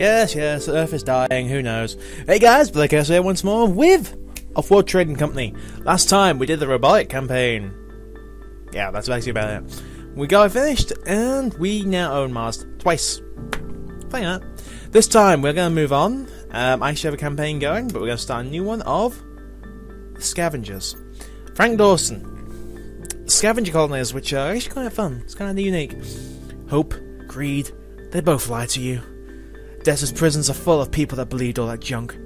Yes, yes, Earth is dying, who knows. Hey guys, Blake S here once more with Offworld Trading Company. Last time we did the robotic campaign. Yeah, that's basically about it. We got it finished, and we now own Mars twice. Playing that. This time we're going to move on. Um, I actually have a campaign going, but we're going to start a new one of Scavengers. Frank Dawson. Scavenger colonies, which are actually kind of fun. It's kind of unique. Hope, greed, they both lie to you. Desert prisons are full of people that believed all that junk.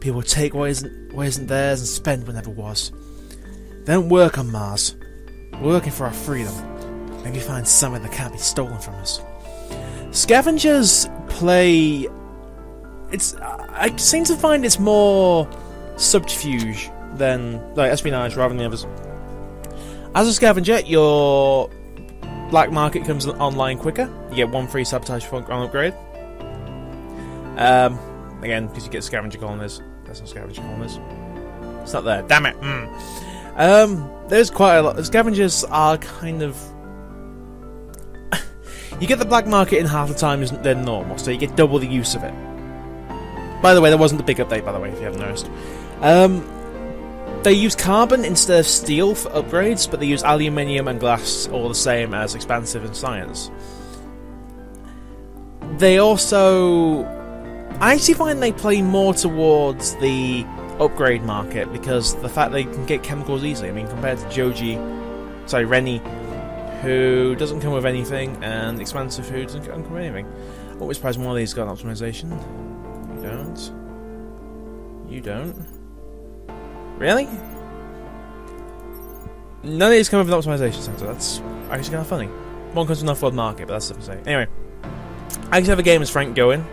People take what isn't, what isn't theirs and spend what never was. They don't work on Mars. We're working for our freedom. Maybe find something that can't be stolen from us. Scavengers play. It's. I seem to find it's more subterfuge than like espionage rather than the others. As a scavenger, your black market comes online quicker. You get one free sabotage on upgrade. Um, again, because you get scavenger colonies. That's not scavenger colonies. It's not there. Damn it. Mm. Um, there's quite a lot. Scavengers are kind of. you get the black market in half the time than normal, so you get double the use of it. By the way, that wasn't the big update, by the way, if you haven't noticed. Um, they use carbon instead of steel for upgrades, but they use aluminium and glass, all the same as expansive and science. They also I actually find they play more towards the upgrade market because the fact they can get chemicals easily. I mean, compared to Joji, sorry, Rennie, who doesn't come with anything, and expansive food doesn't come with anything. Always surprised one of these got an optimization. You don't. You don't. Really? None of these come with an optimization center. That's actually kind of funny. One comes with enough world market, but that's to say. Anyway, I actually have a game as Frank going.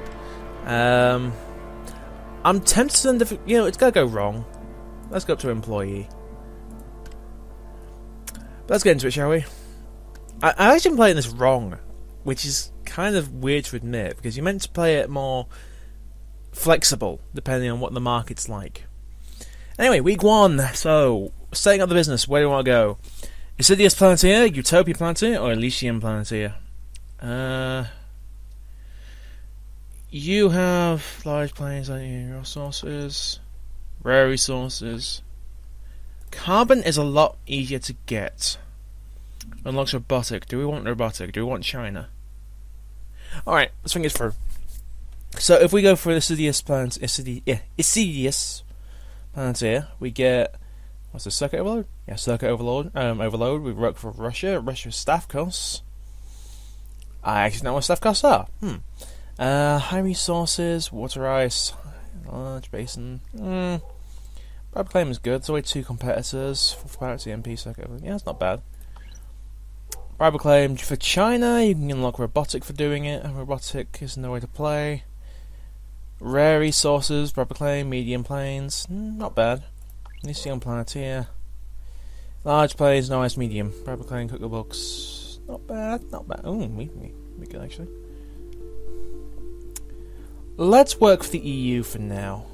Um, I'm tempted to send you know, it's gonna go wrong. Let's go up to employee. But let's get into it, shall we? I, I actually been playing this wrong, which is kind of weird to admit because you're meant to play it more flexible depending on what the market's like. Anyway, week one. So, setting up the business. Where do you want to go? Insidious Planitia, Utopia Planitia, or Elysium Planitia? Uh, you have large planes on your resources, rare resources. Carbon is a lot easier to get. Unlocks robotic. Do we want robotic? Do we want China? Alright, let's think it through. So if we go for Insidious planet, Insidious, yeah, Insidious here, we get what's the circuit overload? Yeah, circuit overload. Um, overload. We work for Russia. Russia's staff costs. I actually know what staff costs are. Hmm. Uh, high resources, water ice, large basin. Mm. Bribe claim is good. There's only two competitors for priority MP circuit. Yeah, it's not bad. Bribe claim for China. You can unlock robotic for doing it. Robotic is no way to play. Rare resources, bribe claim, medium planes. Mm, not bad. Elysium Planitia. Large planes, no ice medium. Bribe claim, cookbooks. Not bad, not bad. Oh, we, we, we good actually. Let's work for the EU for now.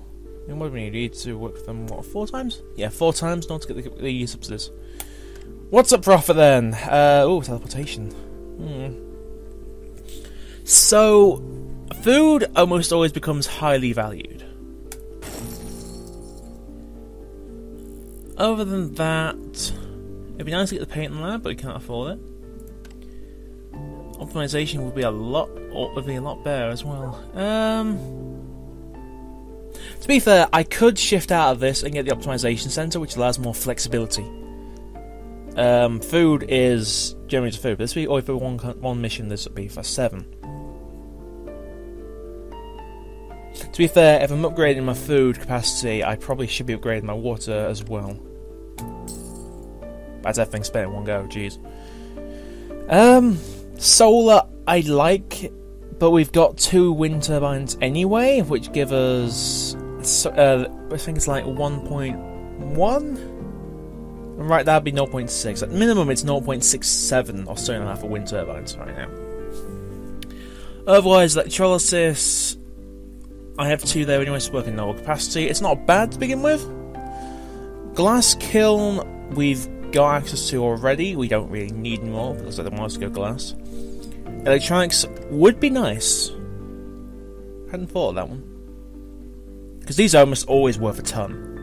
And what do we need? To work for them, what, four times? Yeah, four times not to get the, the EU subsidies. What's up profit then? Uh, oh, teleportation. Hmm. So, food almost always becomes highly valued. Other than that, it'd be nice to get the patent lab, but we can't afford it optimization would be a lot would be a lot better as well. Um, to be fair, I could shift out of this and get the optimization center, which allows more flexibility. Um, food is generally food, but this would be only for one one mission. This would be for seven. To be fair, if I'm upgrading my food capacity, I probably should be upgrading my water as well. That's everything spent in one go. Jeez. Um, Solar, I like, but we've got two wind turbines anyway, which give us, uh, I think it's like 1.1? Right, that'd be 0.6. At minimum, it's 0.67 or something like that for wind turbines right now. Otherwise, electrolysis, I have two there anyway, so working lower capacity. It's not bad to begin with. Glass kiln, we've got access to already. We don't really need more because want to go glass. Electronics would be nice. hadn't thought of that one. Because these are almost always worth a ton.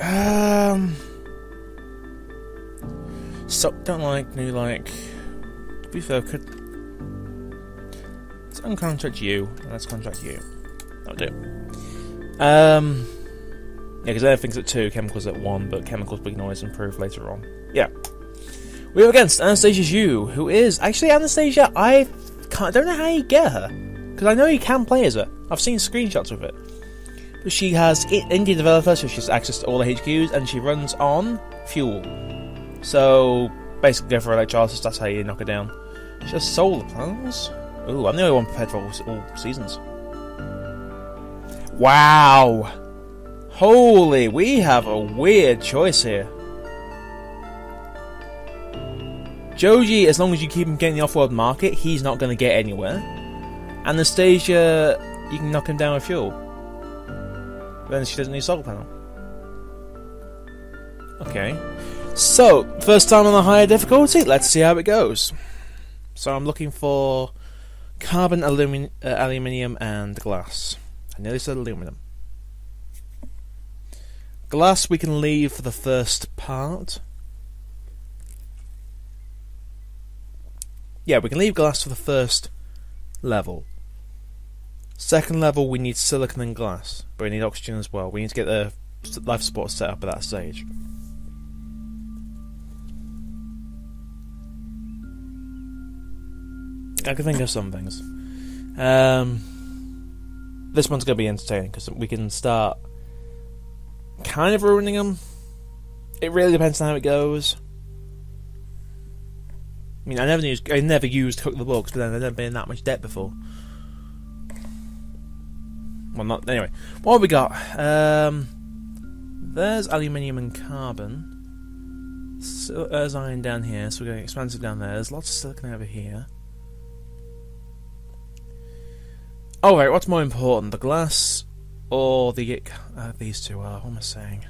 Um. So, don't like, new like. To be fair, could. Let's uncontract you. Let's contract you. That'll do. Um. Yeah, because everything's at 2, chemicals at 1, but chemicals we can always improve later on. Yeah. We are against Anastasia Yu, who is. Actually, Anastasia, I can't, don't know how you get her. Because I know you can play as her. I've seen screenshots of it. But she has indie developer, so she has access to all the HQs, and she runs on fuel. So, basically, go for electrolysis, that's how you knock her down. She has solar panels. Ooh, I'm the only one prepared for all, all seasons. Wow! Holy, we have a weird choice here. Joji, as long as you keep him getting the off-world market, he's not going to get anywhere. Anastasia, you can knock him down with fuel. Then she doesn't need solar panel. Okay. So, first time on the higher difficulty, let's see how it goes. So I'm looking for carbon, alumin uh, aluminium, and glass. I nearly said aluminum. Glass we can leave for the first part. Yeah, we can leave glass for the first level. Second level, we need silicon and glass, but we need oxygen as well. We need to get the life support set up at that stage. I can think of some things. Um, this one's going to be entertaining because we can start kind of ruining them. It really depends on how it goes. I mean, I never used I never used Cook the Books, but then I've never been in that much debt before. Well, not anyway. What have we got? Um, there's aluminium and carbon. So, there's iron down here, so we're going expansive down there. There's lots of silicon over here. Oh right, what's more important, the glass or the uh, these two are? What am I saying?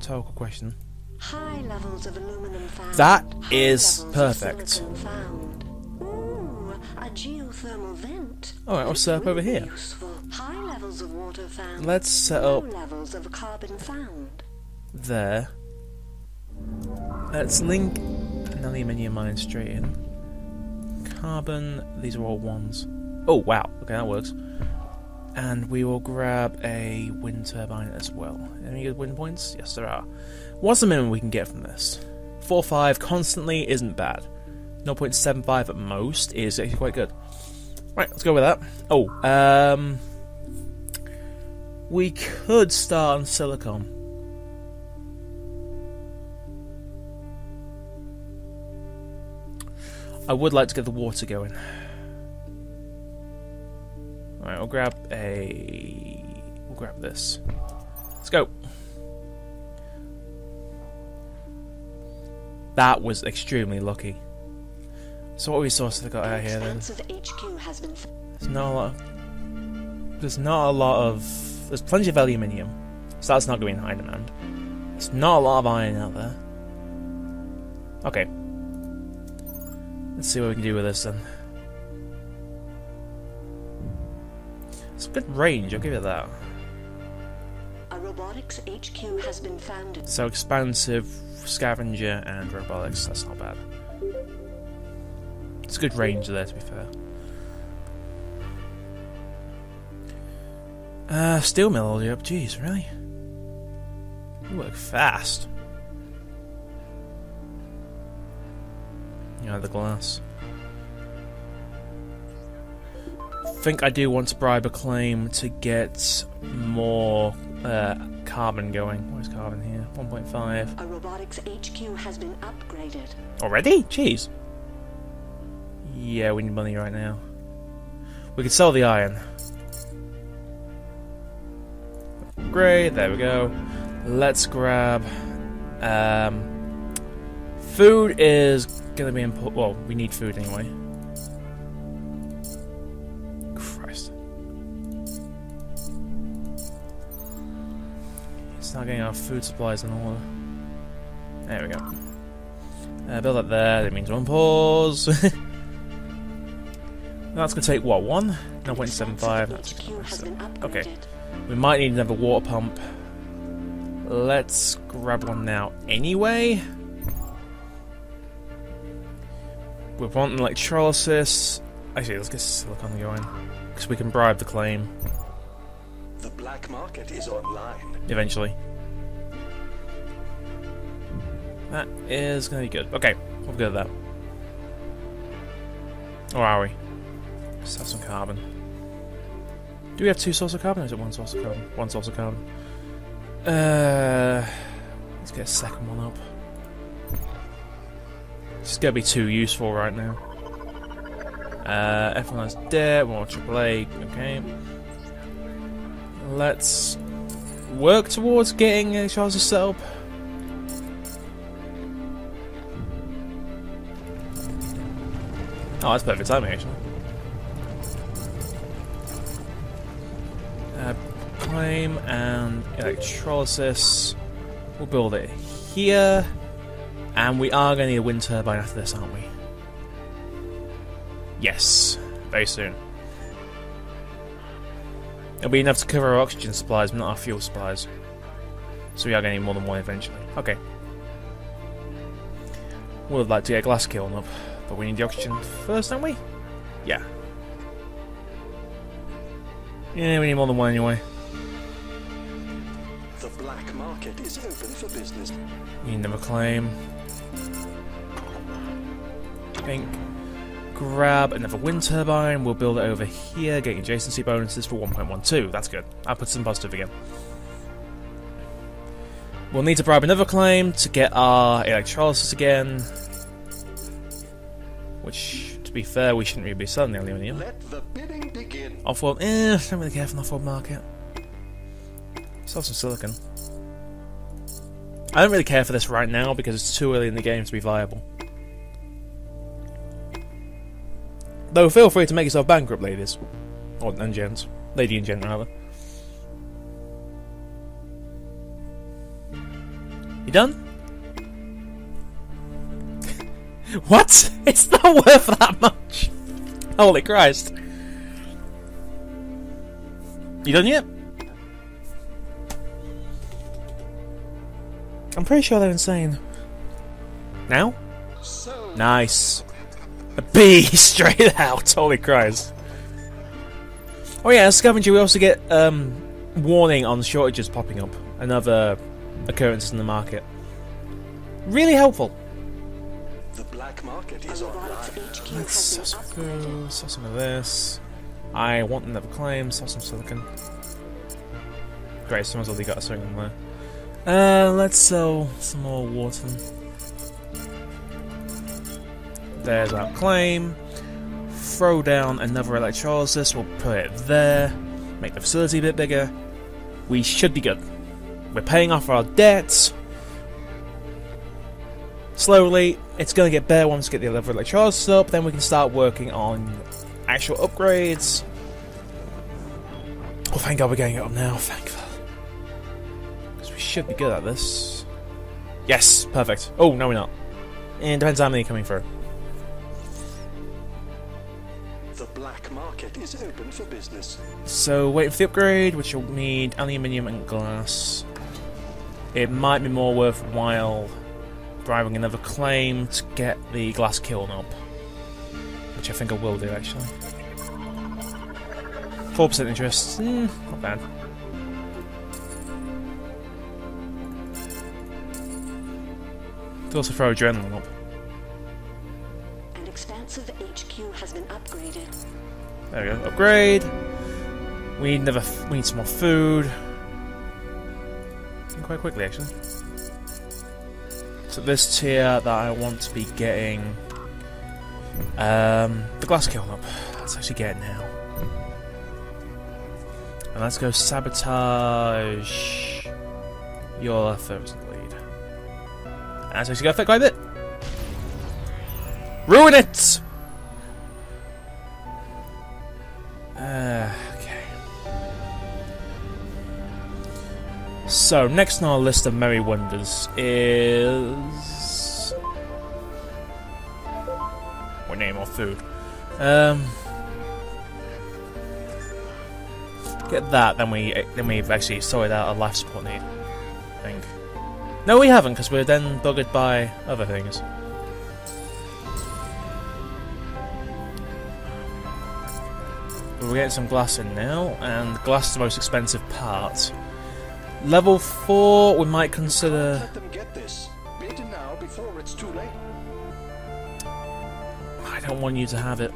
Total question. High levels of aluminum found. That High is perfect. Ooh, a geothermal vent. Alright, what's set up over here? Useful. High levels of water found. Let's set Low up levels of carbon found. there. Let's link an aluminium mine straight in. Carbon, these are all ones. Oh wow, okay that works. And we will grab a wind turbine as well. Any good wind points? Yes, there are. What's the minimum we can get from this? 4.5 constantly isn't bad. 0.75 at most is actually quite good. Right, let's go with that. Oh, um. We could start on silicon. I would like to get the water going. Alright, I'll grab a. We'll grab this. Let's go. That was extremely lucky. So what resources have I got out here then? Expansive HQ has been. There's not a lot. Of, there's not a lot of. There's plenty of aluminium, so that's not going to be in high demand. There's not a lot of iron out there. Okay. Let's see what we can do with this then. It's a good range, I'll give it that. A robotics HQ has been founded. So expansive, scavenger, and robotics, that's not bad. It's a good range there, to be fair. Uh, steel mill all the way up. Jeez, really? You work fast. You know, the glass. Think I do want to bribe a claim to get more uh, carbon going. Where's carbon here? 1.5. A robotics HQ has been upgraded. Already? Jeez. Yeah, we need money right now. We could sell the iron. Great, there we go. Let's grab. Um, food is gonna be important. Well, we need food anyway. It's not getting our food supplies in order. There we go. Uh, build up there, that means one pause. That's going to take, what, one? No, 0.75. That's Okay. We might need another water pump. Let's grab one now anyway. We want electrolysis. Actually, let's get silicon going. Because we can bribe the claim. The black market is online. Eventually. That is going to be good. Okay, we'll go that. Or are we? Let's have some carbon. Do we have two sources of carbon or is it one source of carbon? One source of carbon. Uh, let's get a second one up. It's gonna be too useful right now. Uh, F1 has debt, more AAA, okay. Let's work towards getting uh, Charles set up. Oh, that's perfect timing, actually. Uh, claim and electrolysis. We'll build it here. And we are going to need a wind turbine after this, aren't we? Yes, very soon. It'll be enough to cover our oxygen supplies, but not our fuel supplies. So we are going to need more than one eventually. Okay. We'd like to get a glass kiln up, but we need the oxygen first, don't we? Yeah. Yeah, we need more than one anyway. The black market is open for business. We need another claim. Pink. Grab another wind turbine. We'll build it over here, getting adjacency bonuses for 1.12. That's good. I'll put some positive again. We'll need to bribe another claim to get our electrolysis again. Which, to be fair, we shouldn't really be selling the aluminium. Let the bidding begin. Off-world, eh, don't really care for the off-world market. Sell some silicon. I don't really care for this right now because it's too early in the game to be viable. Though feel free to make yourself bankrupt, ladies. Or and gents. Lady and gent, rather. You done? what? It's not worth that much! Holy Christ. You done yet? I'm pretty sure they're insane. Now? So Nice. A bee straight out. Holy Christ. Oh yeah, as scavenger we also get um, warning on shortages popping up Another occurrence in the market. Really helpful. Let's sell some food, sell some of this. I want another claim, sell some silicon. Great, someone's already got a silicon there. Uh, let's sell some more water. There's our claim. Throw down another electrolysis, we'll put it there. Make the facility a bit bigger. We should be good. We're paying off our debts. Slowly, it's going to get better once we get the level of electrolysis up, then we can start working on actual upgrades. Oh, thank God we're getting it up now, thank thankful. Because we should be good at this. Yes, perfect. Oh, no we're not. And depends how many coming through. The black market is open for business. So, waiting for the upgrade, which will need aluminium and glass. It might be more worthwhile driving another claim to get the glass kiln up. Which I think I will do, actually. 4% interest. Hmm, not bad. Could also throw adrenaline up. An expansive HQ has been upgraded. There we go. Upgrade. We need another. We need some more food. And quite quickly, actually. This tier that I want to be getting, um, the glass kiln up. Let's actually get it now. And let's go sabotage your first lead. And that's actually to affect a bit. Ruin it! So, next on our list of merry wonders is. What name or food? Um. Get that, then we then we've actually sorted out a life support need. I think. No, we haven't, because we're then buggered by other things. We're getting some glass in now, and glass is the most expensive part. Level 4, we might consider... Let them get this. It now before it's too late. I don't want you to have it.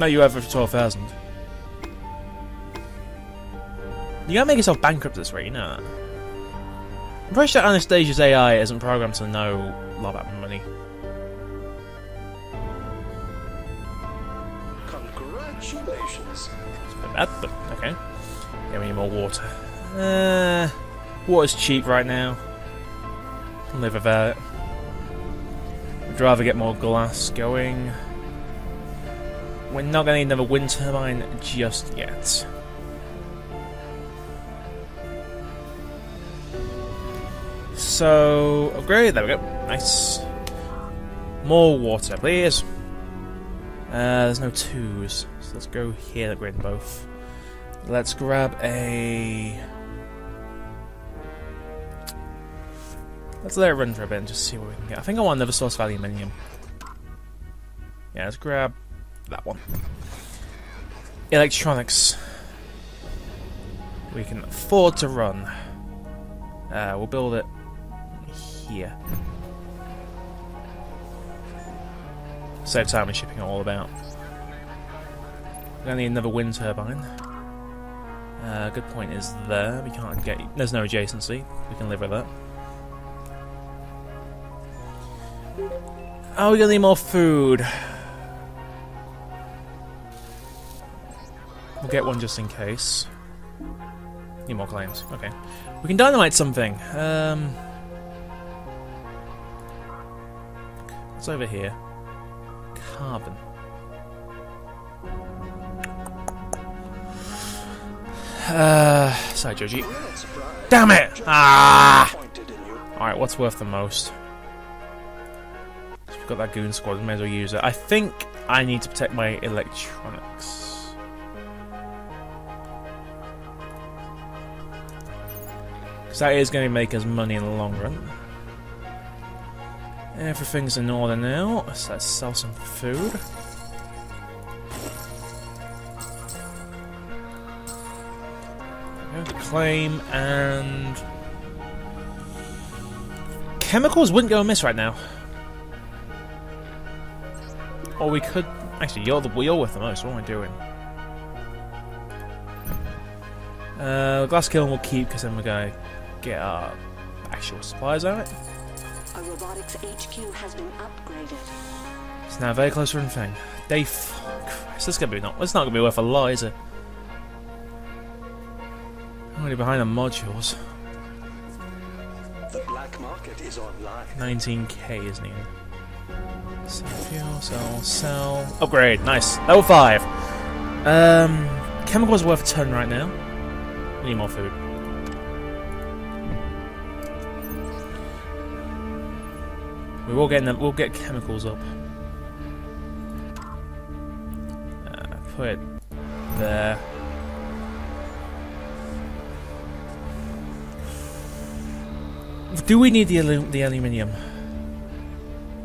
No, you have it for 12,000. You gotta make yourself bankrupt this rate, you know that. I'm pretty sure Anastasia's AI isn't programmed to know a lot about money. Congratulations. Bad, but okay. We need more water. Uh, water's cheap right now. Live without it. Would rather get more glass going. We're not going to need another wind turbine just yet. So, upgrade, there we go. Nice. More water, please. Uh, there's no twos, so let's go here, upgrade them both. Let's grab a... Let's let it run for a bit and just see what we can get. I think I want another source of aluminium. Yeah, let's grab that one. Electronics. We can afford to run. Uh, we'll build it here. Save time in shipping all about. Gonna need another wind turbine. Uh, good point is there. We can't get. There's no adjacency. We can live with that. Oh, we're gonna need more food. We'll get one just in case. Need more claims. Okay. We can dynamite something. Um, what's over here? Carbon. Uh, sorry, Joji. Damn it! Ah! Alright, what's worth the most? We've got that goon squad, we may as well use it. I think I need to protect my electronics. Because that is going to make us money in the long run. Everything's in order now, so let's sell some food. Claim and chemicals wouldn't go amiss right now. Or we could actually you're the wheel with the most. What am I doing? Uh, glass kiln we'll keep because then we're gonna get our actual supplies out of it. A robotics HQ has been upgraded. It's now very close to anything. Day f- Christ, this is gonna be not. It's not gonna be worth a lot, is it? Already behind the modules. The black market is online. 19k is needed. Sell fuel, sell, sell. Upgrade, nice. Level 5. Um, chemicals worth a ton right now. We need more food. We will get them. We'll get chemicals up. Uh, put it there. Do we need the alu the aluminium?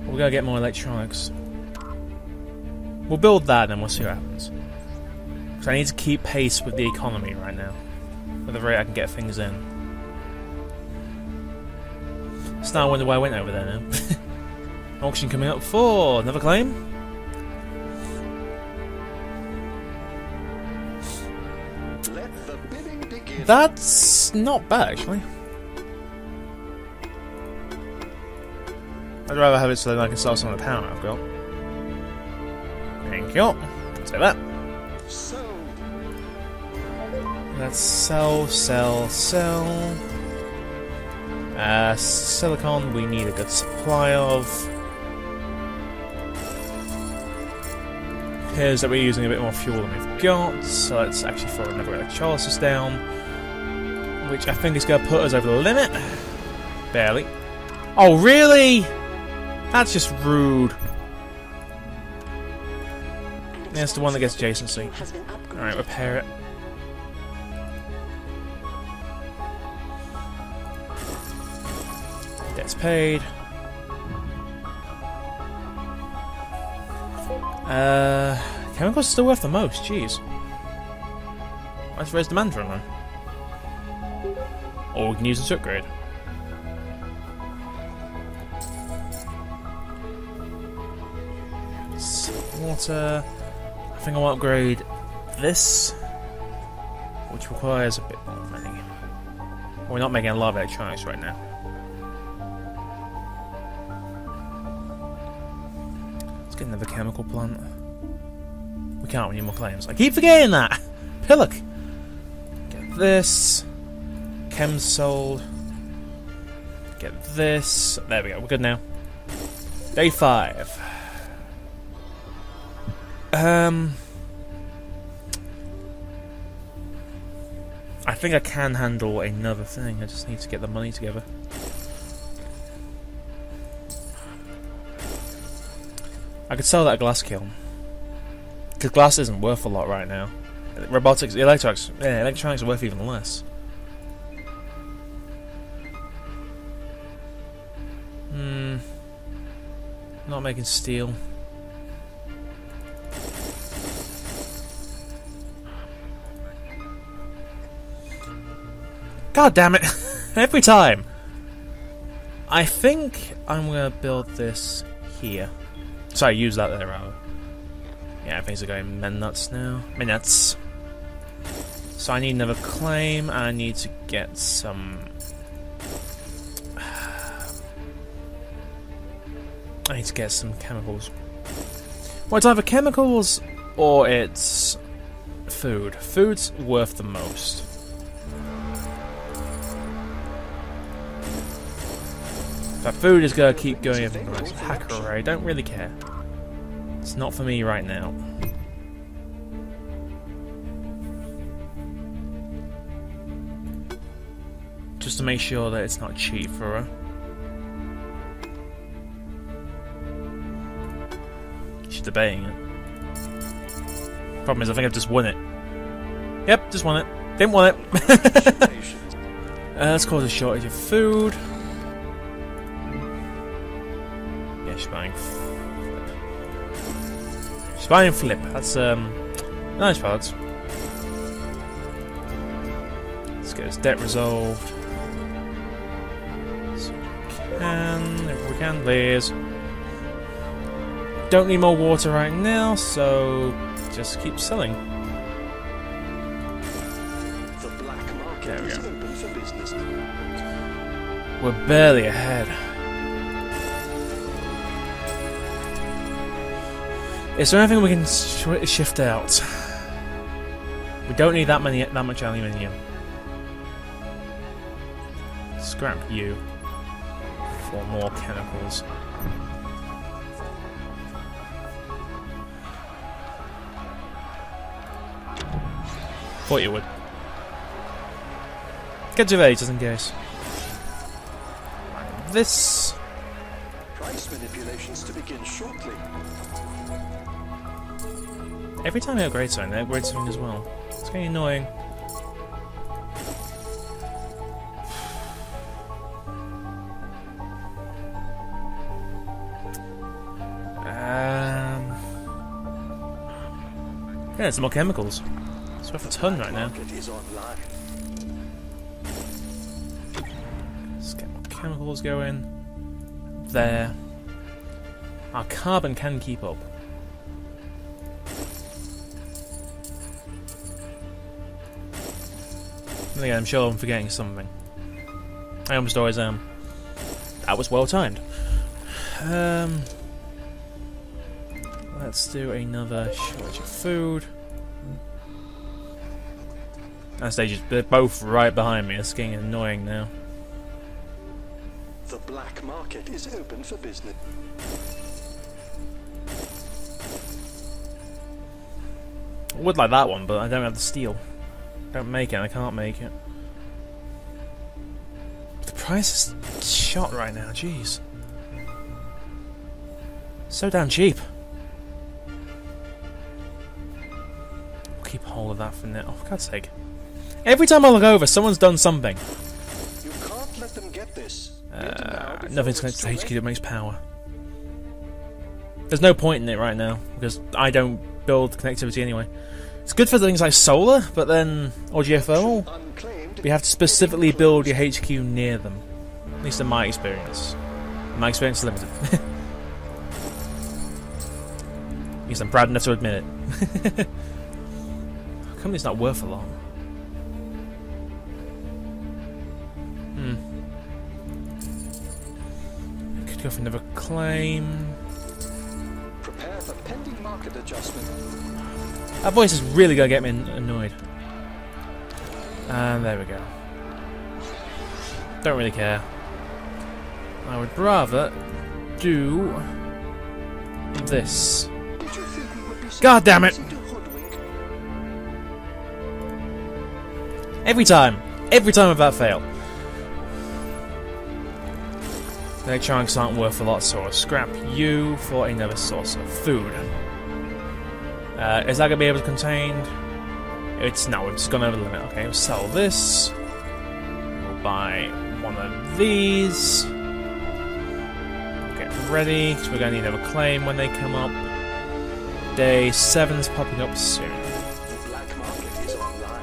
We gotta get more electronics. We'll build that and we'll see what happens. Because I need to keep pace with the economy right now. With the rate I can get things in. So now I wonder why I went over there now. Auction coming up for another claim. Let the bidding begin. That's not bad actually. I'd rather have it so that I can sell some of the power I've got. Thank you. Say that. Let's sell, sell, sell. Uh, silicon we need a good supply of. Appears that we're using a bit more fuel than we've got, so let's actually throw another electrolysis down. Which I think is going to put us over the limit. Barely. Oh, really? That's just rude. That's the one that gets adjacency. Alright, repair it. Debt's paid. Uh, chemicals still worth the most, jeez. Let's raise for them then. Or we can use it to upgrade. Water. I think I will upgrade this, which requires a bit more money. We're not making a lot of electronics right now. Let's get another chemical plant. We can't any more claims. I keep forgetting that! Pillock! Get this. Chem sold. Get this. There we go, we're good now. Day five. Um. I think I can handle another thing. I just need to get the money together. I could sell that glass kiln. Because glass isn't worth a lot right now. Robotics, electronics, yeah, electronics are worth even less. Hmm. Not making steel. God damn it! Every time! I think I'm gonna build this here. Sorry, use that there, rather. Yeah, things are going men nuts now. Minutes. So I need another claim, I need to get some... I need to get some chemicals. Well, it's either chemicals or it's food. Food's worth the most. But food is gonna keep going everywhere. Hacker I don't really care. It's not for me right now. Just to make sure that it's not cheap for her. She's debating it. Problem is, I think I've just won it. Yep, just won it. Didn't want it. Uh, let's cause a shortage of food. Buying flip. That's um nice parts. Let's get his debt resolved. So we can, if we can, please. Don't need more water right now, so just keep selling. The black market There we is go. open for business. We're barely ahead. Is there anything we can sh- shift out? We don't need that many, that much aluminium. Scrap you for more chemicals. Thought you would. Get to just in case. This Price manipulations to begin shortly. Every time I upgrade something, they upgrade something as well. It's getting annoying. Um, yeah, some more chemicals. It's worth a ton right now. Market is online. Let's get more chemicals going. There. Our carbon can keep up. Again, I'm sure I'm forgetting something. I almost always am. That was well timed. Um, let's do another shortage of food. That stage is they're both right behind me. It's getting annoying now. The black market is open for business. I would like that one, but I don't have the steel. I don't make it. I can't make it. The price is shot right now. Jeez. So damn cheap. We'll keep hold of that for now. Oh, for God's sake. Every time I look over, someone's done something. You can't let them get this. Get it now Uh, nothing's connected to HQ that makes power. There's no point in it right now, because I don't build connectivity anyway. It's good for things like solar, but then, or geothermal, you have to specifically build your HQ near them. At least in my experience. My experience is limited. At least I'm proud enough to admit it. How Company's not worth a lot. Hmm. Could go for another claim. Prepare for pending market adjustment. That voice is really gonna get me annoyed. And there we go. Don't really care. I would rather do this. God damn it. to? Every time. Every time without fail. Electronics aren't worth a lot, so I'll scrap you for another source of food. Uh, is that going to be able to contain... It's no, it's gone over the limit. Okay, we'll sell this. We'll buy one of these. Get ready, because we're going to need another claim when they come up. Day 7's popping up soon. The black market is online.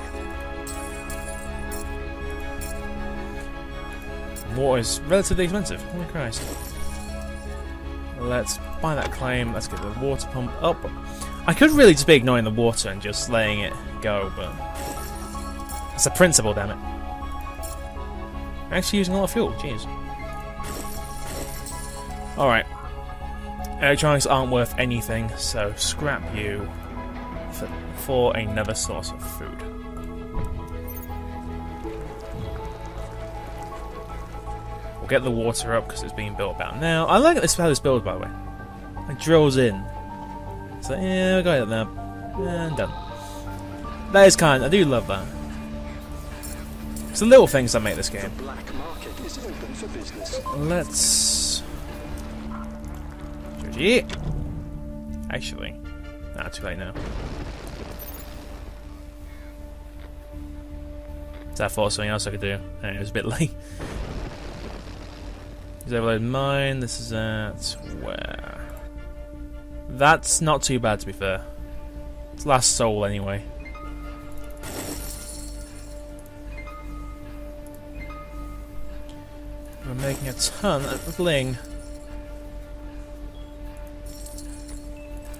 Water is relatively expensive. Holy Christ. Let's buy that claim. Let's get the water pump up. I could really just be ignoring the water and just letting it go, but it's a principle, damn it. Actually using a lot of fuel. Jeez. All right. Electronics aren't worth anything, so scrap you for, for another source of food. We'll get the water up because it's being built about now. I like this how this builds, by the way. It drills in. So yeah, we got it now. And done. That is kind. I do love that. It's the little things that make this game. Is. Let's. Actually, nah, too late now. So I thought something else I could do, and it was a bit late. Is overload mine? This is at where? That's not too bad, to be fair. It's last soul anyway. We're making a ton of bling.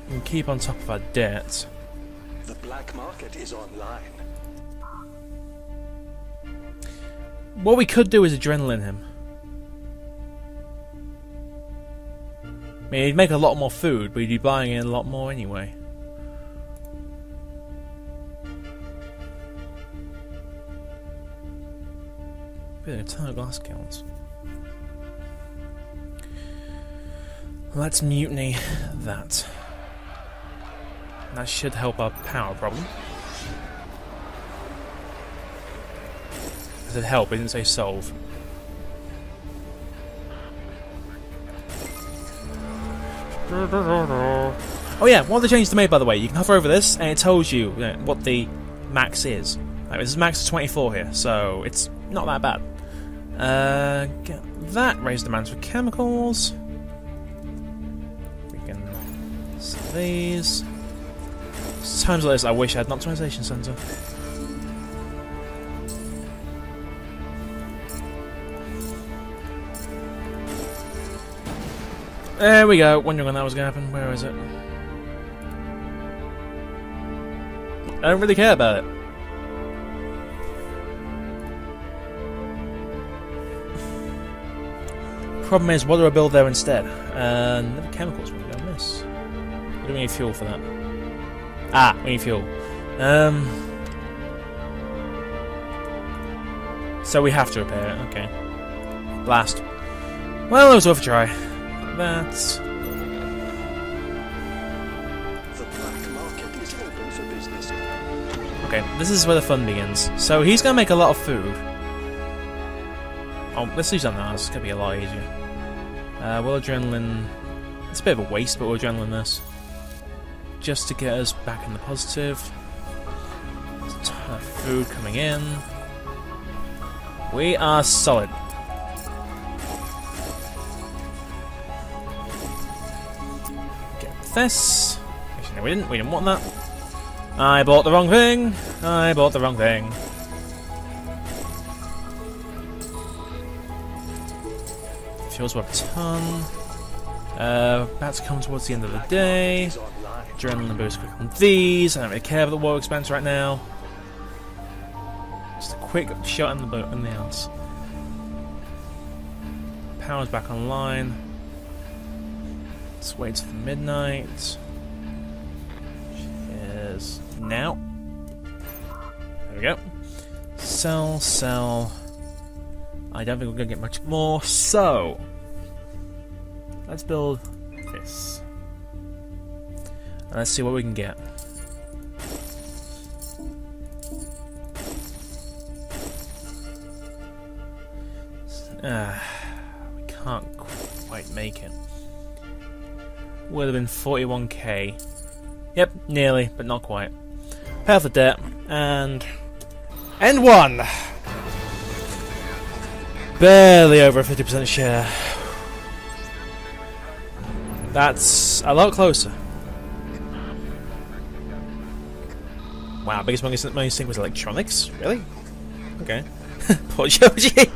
We can keep on top of our debt. The black market is online. What we could do is adrenaline him. I mean, he'd make a lot more food, but he'd be buying in a lot more anyway. Building a ton of glass kilns. Let's mutiny that. That should help our power problem. I said help, I didn't say solve. Oh yeah, one of the changes they made, by the way, you can hover over this and it tells you, you know, what the max is. Like, this is max 24 here, so it's not that bad. Uh, get that, raise demands for chemicals. We can sell these. Times like this, I wish I had an optimization center. There we go. Wondering when that was going to happen. Where is it? I don't really care about it. Problem is, what do I build there instead? Uh, no chemicals. What do I miss? We don't need fuel for that. Ah, we need fuel. Um. So we have to repair it. Okay. Blast. Well, it was worth a try. That's The black market is open for business. okay. This is where the fun begins. So he's gonna make a lot of food. Oh, let's do something else. It's gonna be a lot easier. Uh, we'll adrenaline. It's a bit of a waste, but we'll adrenaline this just to get us back in the positive. Uh, food coming in. We are solid. This. Actually, no, we didn't. We didn't want that. I bought the wrong thing. I bought the wrong thing. Fuel's worth a ton. Uh, about to come towards the end of the day. Adrenaline boost quick on these. I don't really care about the war expense right now. Just a quick shot in the boat in the ass. Power's back online. Wait till midnight. Is Now. There we go. Sell, sell. I don't think we're gonna get much more, so let's build this. And let's see what we can get. Would have been 41k. Yep, nearly, but not quite. Pay off the debt, and... And one! Barely over a 50% share. That's a lot closer. Wow, biggest money money thing was electronics? Really? Okay. Poor Joji.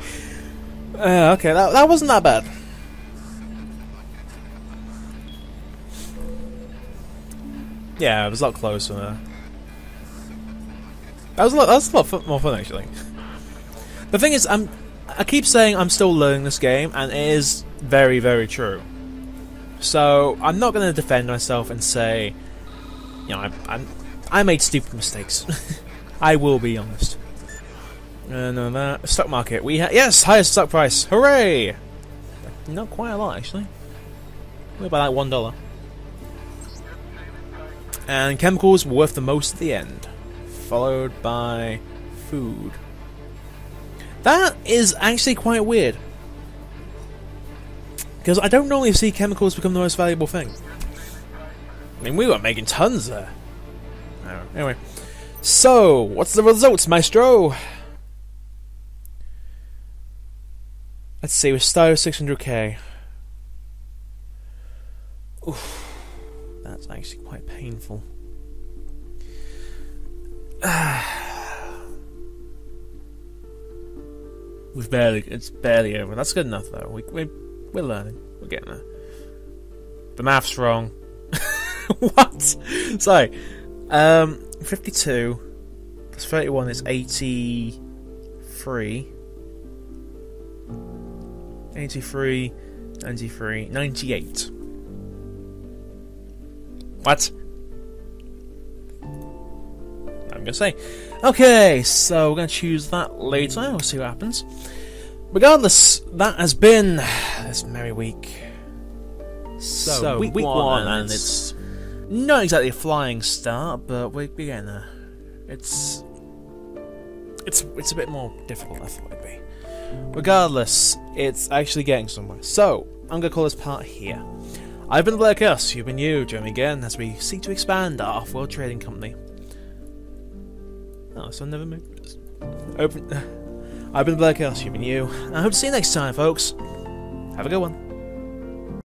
Uh, okay, that, that wasn't that bad. Yeah, it was a lot closer. That was a lot. That was a lot fun, more fun actually. The thing is, I'm. I keep saying I'm still learning this game, and it is very, very true. So I'm not going to defend myself and say, you know, I'm, I'm I made stupid mistakes. I will be honest. And uh, that stock market, we ha- yes, highest stock price, hooray! Not quite a lot actually. We're about like one dollar. And chemicals were worth the most at the end, followed by food. That is actually quite weird. Because I don't normally see chemicals become the most valuable thing. I mean, we were making tons there. Anyway, so what's the results, Maestro? Let's see, we started with 600k. Oof, that's actually quite painful. We've barely, it's barely over. That's good enough though. We, we, we're learning. We're getting there. The math's wrong. what? Sorry. Um, 52 plus 31 is 83. 83, 93, 98. What? I'm gonna say. Okay, so we're gonna choose that later. We'll see what happens. Regardless, that has been this merry week. So, week, one, and it's not exactly a flying start, but we're we're getting there. It's it's it's a bit more difficult than I thought it'd be. Regardless, it's actually getting somewhere. So I'm gonna call this part here. I've been Black Cuss, you've been you. Join me again as we seek to expand our off-world trading company. Oh, so I never moved. Open. I've been Blair Cuss, you've been you. I hope to see you next time, folks. Have a good one.